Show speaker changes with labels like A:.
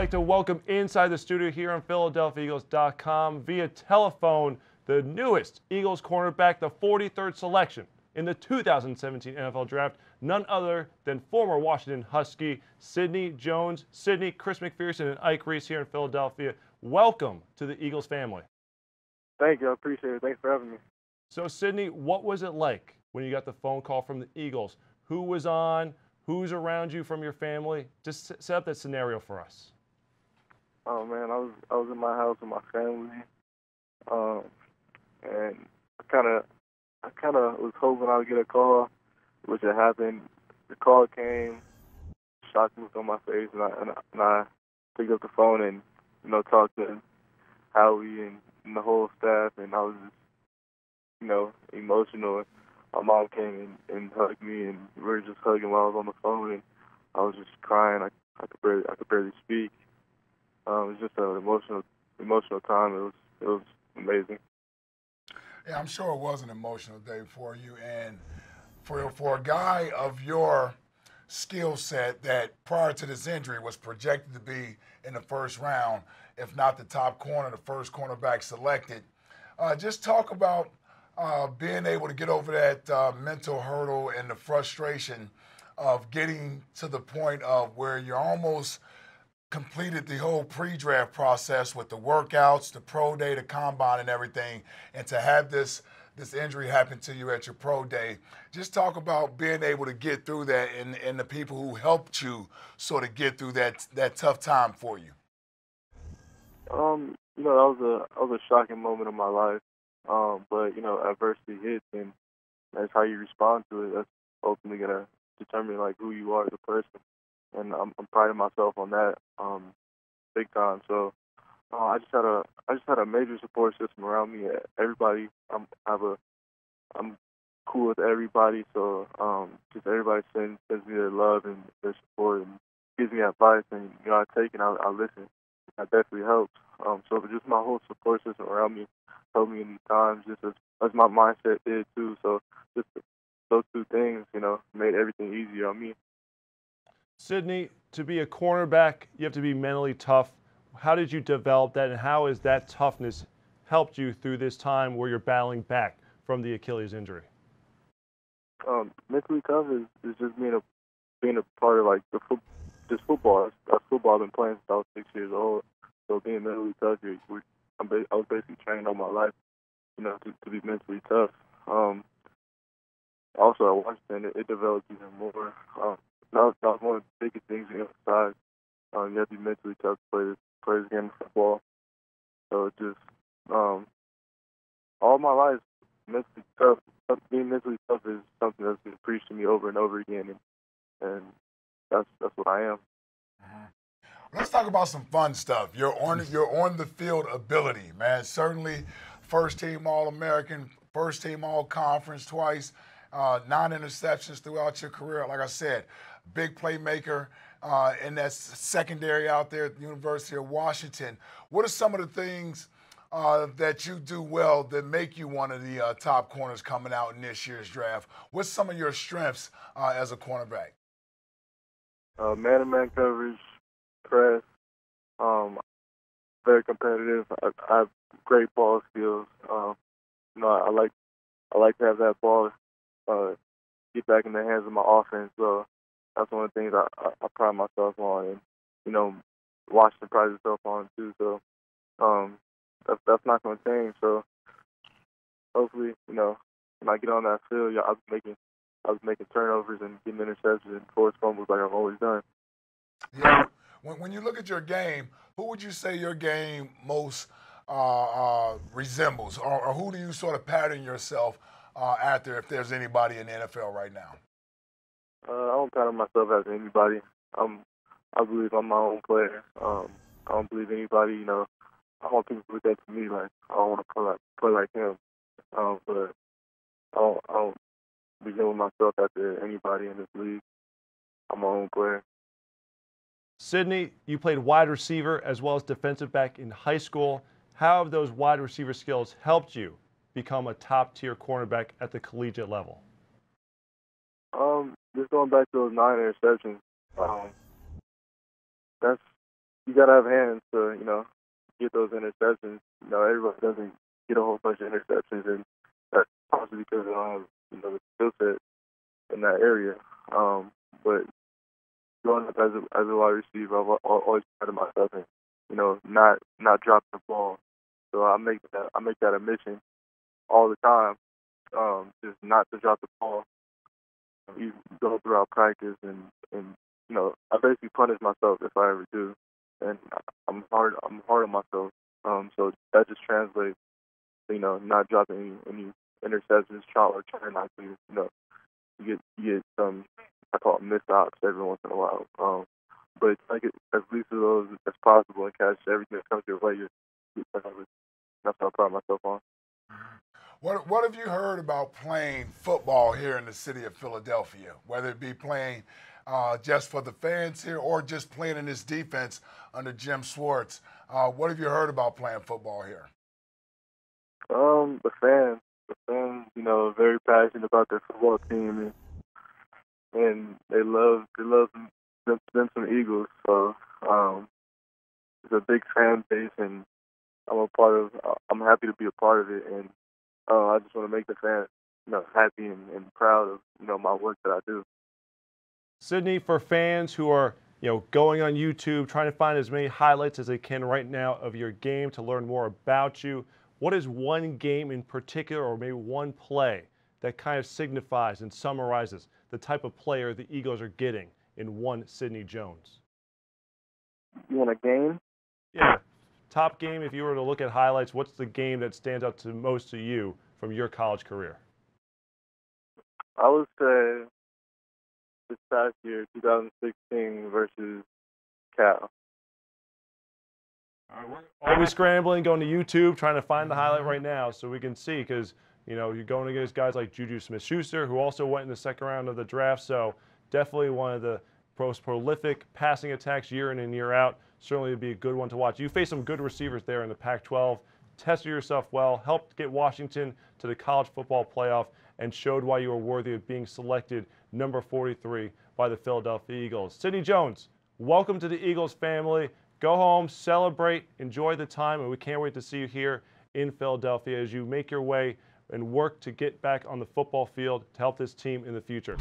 A: like to welcome inside the studio here on PhiladelphiaEagles.com via telephone the newest Eagles cornerback, the 43rd selection in the 2017 NFL Draft, none other than former Washington Husky Sidney Jones. Sidney, Chris McPherson, and Ike Reese here in Philadelphia. Welcome to the Eagles family.
B: Thank you. I appreciate it. Thanks for having me.
A: So, Sidney, what was it like when you got the phone call from the Eagles? Who was on? Who's around you from your family? Just set up that scenario for us.
B: Oh man, I was I was in my house with my family, um, and I kind of I kind of was hoping I would get a call, which had happened. The call came, shocked was on my face, and I, and I and I picked up the phone and you know talked to Howie and, and the whole staff, and I was just you know emotional. My mom came and, and hugged me, and we were just hugging while I was on the phone, and I was just crying. I I could barely I could barely speak. Um, it was just an emotional emotional time. It was it was amazing.
C: Yeah, I'm sure it was an emotional day for you, and for for a guy of your skill set that prior to this injury was projected to be in the first round, if not the top corner, the first cornerback selected. Uh, just talk about uh, being able to get over that uh, mental hurdle and the frustration of getting to the point of where you're almost completed the whole pre-draft process with the workouts, the pro day, the combine, and everything, and to have this this injury happen to you at your pro day. Just talk about being able to get through that and, and the people who helped you sort of get through that that tough time for you.
B: Um, you know, that was a that was a shocking moment of my life. Um, but you know, adversity hits, and that's how you respond to it. That's ultimately gonna determine like who you are as a person and I'm, I'm priding myself on that um, big time. So uh, I just had a I just had a major support system around me. Everybody, I'm I have a I'm cool with everybody. So um, just everybody sends sends me their love and their support and gives me advice, and you know I take and I, I listen. That definitely helps. Um, so just my whole support system around me helped me in these times, just as as my mindset did too. So just those two things, you know, made everything easier on me.
A: Sidney, to be a cornerback, you have to be mentally tough. How did you develop that, and how has that toughness helped you through this time where you're battling back from the Achilles injury?
B: Um, mentally tough is, is just being a being a part of like the foot, just football. That's football I've been playing since I was six years old. So being mentally tough, we, I'm ba- I was basically trained all my life, you know, to, to be mentally tough. Um, also at Washington, it, it developed even more. Um, that was, that was one of the biggest things you emphasize. Um, you have to be mentally tough to play this, play this game of football. So just, um, all my life, mentally tough, being mentally tough is something that's been preached to me over and over again, and, and that's that's what I am.
C: Mm-hmm. Let's talk about some fun stuff. You're on you're on the field ability, man. Certainly, first team All American, first team All Conference twice, uh, nine interceptions throughout your career. Like I said, big playmaker uh, in that secondary out there at the University of Washington. What are some of the things uh, that you do well that make you one of the uh, top corners coming out in this year's draft? What's some of your strengths uh, as a cornerback?
B: Uh, man-to-man coverage, press, um, very competitive. I, I, have great ball skills. Um, you know, I, I like I like to have that ball uh, get back in the hands of my offense. So that's one of the things I, I, I pride myself on, and you know, Washington prides itself on too. So um, that's that's not going to change. So hopefully, you know, when I get on that field, yeah, I was making I was making turnovers and getting interceptions and forced fumbles like I've always done.
C: Yeah. When when you look at your game, who would you say your game most uh, uh, resembles, or, or, who do you sort of pattern yourself uh, after if there's anybody in the NFL right now?
B: Uh, I don't pattern myself as anybody. I'm, I believe I'm my own player. Um, I don't believe anybody. You know, I want people to look at me like I don't want to play like play like him. Um, but I don't, I don't begin with myself after anybody in this league. I'm my own player.
A: Sidney, you played wide receiver as well as defensive back in high school. How have those wide receiver skills helped you become a top tier cornerback at the collegiate level?
B: Um, just going back to those nine interceptions, um, that's you gotta have hands to you know get those interceptions. You know, everybody doesn't get a whole bunch of interceptions, and that's possibly because they don't have you know the skill set in that area. Um, but growing up as a as a wide receiver, I've always prided myself in you know not not dropping the ball. So I make that I make that a mission all the time, um, just not to drop the ball. You go throughout practice and and you know I basically punish myself if I ever do, and I'm hard I'm hard on myself. Um, so that just translates, you know, not dropping any, any interceptions, trying or trying not to, you know, you get you get some I call it missed ops every once in a while. Um, but like it as least of those as possible and catch everything that comes your way. You're, that's what I pride myself on.
C: What What have you heard about playing football here in the city of Philadelphia? Whether it be playing uh, just for the fans here or just playing in this defense under Jim Schwartz. Uh, what have you heard about playing football here?
B: Um, the fans, the fans, you know, very passionate about their football team, and, and they love they love them, them some Eagles. So um, it's a big fan base, and I'm a part of. I'm happy to be a part of it, and uh, I just want to make the fans, you know, happy and, and proud of you know my work that I do.
A: Sidney, for fans who are you know going on YouTube trying to find as many highlights as they can right now of your game to learn more about you, what is one game in particular, or maybe one play that kind of signifies and summarizes the type of player the Eagles are getting in one Sidney Jones?
B: You want a game?
A: Yeah. Top game, if you were to look at highlights, what's the game that stands out to most to you from your college career?
B: I would say this past year, 2016 versus Cal.
A: Always scrambling, going to YouTube, trying to find the highlight right now so we can see because, you know, you're going against guys like Juju Smith Schuster, who also went in the second round of the draft. So definitely one of the most prolific passing attacks year in and year out. Certainly would be a good one to watch. You face some good receivers there in the Pac 12, tested yourself well, helped get Washington to the college football playoff, and showed why you were worthy of being selected number 43 by the Philadelphia Eagles. Sidney Jones, welcome to the Eagles family. Go home, celebrate, enjoy the time, and we can't wait to see you here in Philadelphia as you make your way and work to get back on the football field to help this team in the future.